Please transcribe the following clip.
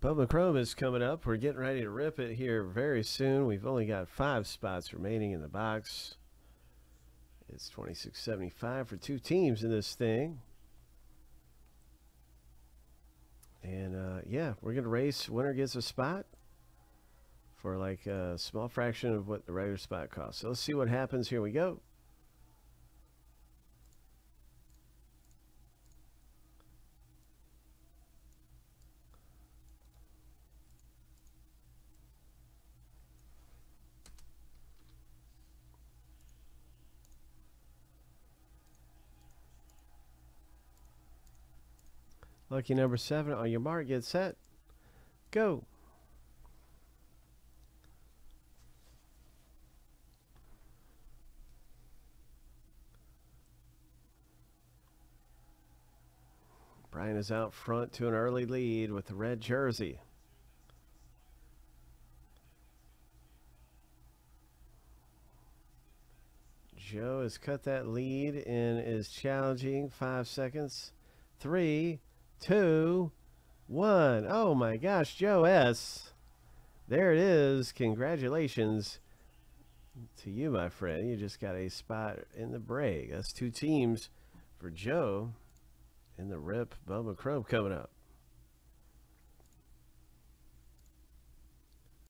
Bowman Chrome is coming up. We're getting ready to rip it here very soon. We've only got five spots remaining in the box. It's 26.75 for two teams in this thing. And uh, yeah, we're going to race. Winner gets a spot for like a small fraction of what the regular spot costs. So let's see what happens. Here we go. Lucky number seven on your mark, get set, go. Brian is out front to an early lead with the red jersey. Joe has cut that lead and is challenging five seconds. Three, two, one. Oh my gosh, Joe S. There it is. Congratulations to you, my friend. You just got a spot in the break. That's two teams for Joe in the Rip Bowman Chrome coming up.